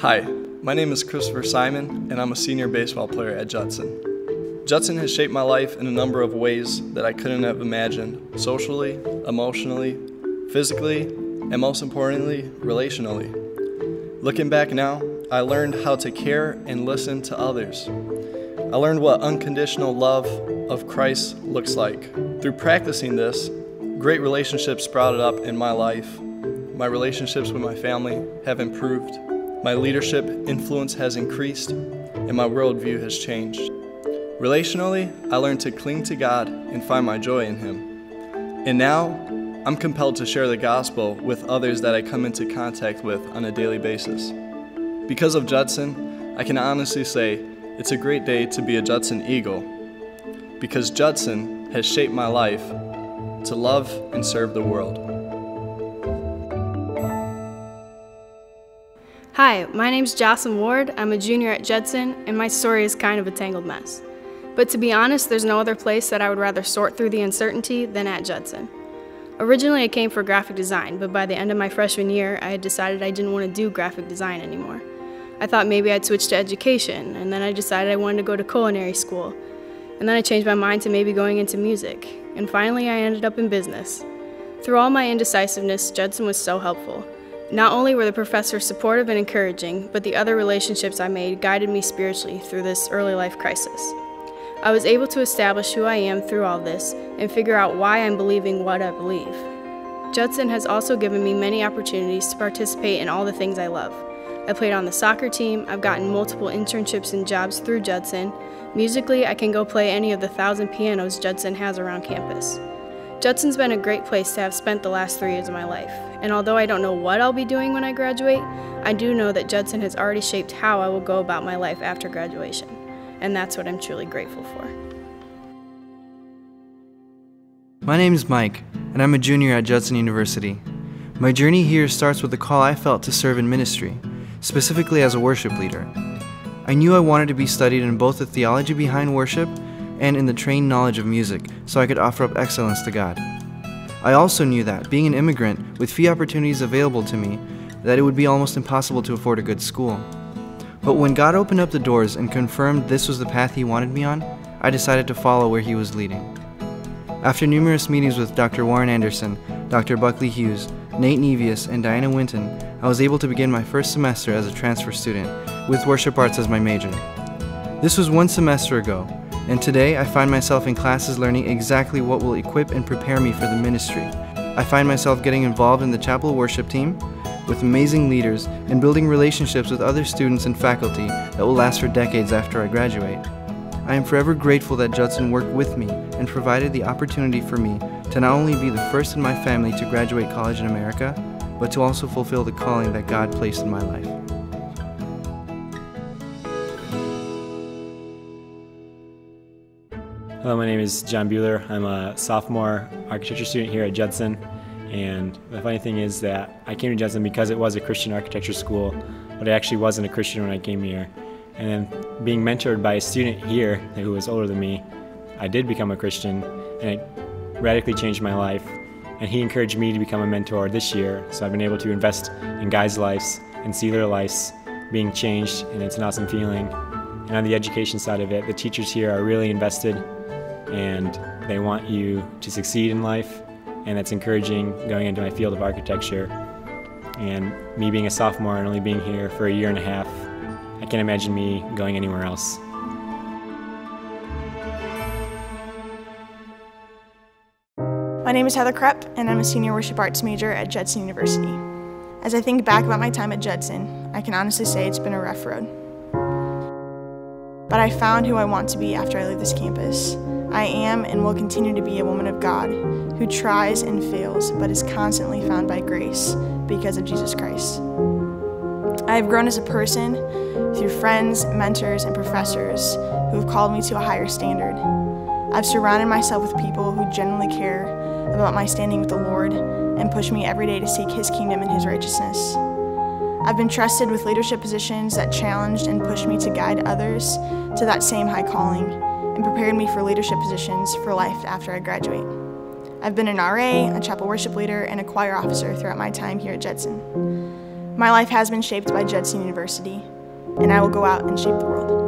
Hi, my name is Christopher Simon, and I'm a senior baseball player at Judson. Judson has shaped my life in a number of ways that I couldn't have imagined socially, emotionally, physically, and most importantly, relationally. Looking back now, I learned how to care and listen to others. I learned what unconditional love of Christ looks like. Through practicing this, great relationships sprouted up in my life. My relationships with my family have improved. My leadership influence has increased, and my worldview has changed. Relationally, I learned to cling to God and find my joy in Him. And now, I'm compelled to share the gospel with others that I come into contact with on a daily basis. Because of Judson, I can honestly say it's a great day to be a Judson Eagle, because Judson has shaped my life to love and serve the world. Hi, my name's Jocelyn Ward. I'm a junior at Judson, and my story is kind of a tangled mess. But to be honest, there's no other place that I would rather sort through the uncertainty than at Judson. Originally, I came for graphic design, but by the end of my freshman year, I had decided I didn't want to do graphic design anymore. I thought maybe I'd switch to education, and then I decided I wanted to go to culinary school. And then I changed my mind to maybe going into music. And finally, I ended up in business. Through all my indecisiveness, Judson was so helpful. Not only were the professors supportive and encouraging, but the other relationships I made guided me spiritually through this early life crisis. I was able to establish who I am through all this and figure out why I'm believing what I believe. Judson has also given me many opportunities to participate in all the things I love. I played on the soccer team, I've gotten multiple internships and jobs through Judson. Musically, I can go play any of the thousand pianos Judson has around campus. Judson's been a great place to have spent the last three years of my life, and although I don't know what I'll be doing when I graduate, I do know that Judson has already shaped how I will go about my life after graduation, and that's what I'm truly grateful for. My name is Mike, and I'm a junior at Judson University. My journey here starts with the call I felt to serve in ministry, specifically as a worship leader. I knew I wanted to be studied in both the theology behind worship and in the trained knowledge of music so I could offer up excellence to God. I also knew that, being an immigrant with few opportunities available to me, that it would be almost impossible to afford a good school. But when God opened up the doors and confirmed this was the path He wanted me on, I decided to follow where He was leading. After numerous meetings with Dr. Warren Anderson, Dr. Buckley Hughes, Nate Nevius, and Diana Winton, I was able to begin my first semester as a transfer student, with worship arts as my major. This was one semester ago, and today I find myself in classes learning exactly what will equip and prepare me for the ministry. I find myself getting involved in the chapel worship team with amazing leaders and building relationships with other students and faculty that will last for decades after I graduate. I am forever grateful that Judson worked with me and provided the opportunity for me to not only be the first in my family to graduate college in America, but to also fulfill the calling that God placed in my life. Hello, my name is John Bueller. I'm a sophomore architecture student here at Judson. And the funny thing is that I came to Judson because it was a Christian architecture school, but I actually wasn't a Christian when I came here. And then being mentored by a student here who was older than me, I did become a Christian, and it radically changed my life. And he encouraged me to become a mentor this year, so I've been able to invest in guys' lives and see their lives being changed, and it's an awesome feeling. And on the education side of it, the teachers here are really invested and they want you to succeed in life and that's encouraging going into my field of architecture and me being a sophomore and only being here for a year and a half i can't imagine me going anywhere else My name is Heather Krepp, and I'm a senior worship arts major at Judson University. As I think back about my time at Judson, I can honestly say it's been a rough road. But I found who I want to be after I leave this campus. I am and will continue to be a woman of God who tries and fails but is constantly found by grace because of Jesus Christ. I have grown as a person through friends, mentors, and professors who have called me to a higher standard. I've surrounded myself with people who genuinely care about my standing with the Lord and push me every day to seek His kingdom and His righteousness. I've been trusted with leadership positions that challenged and pushed me to guide others to that same high calling and prepared me for leadership positions for life after I graduate. I've been an RA, a chapel worship leader, and a choir officer throughout my time here at Judson. My life has been shaped by Judson University, and I will go out and shape the world.